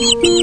Música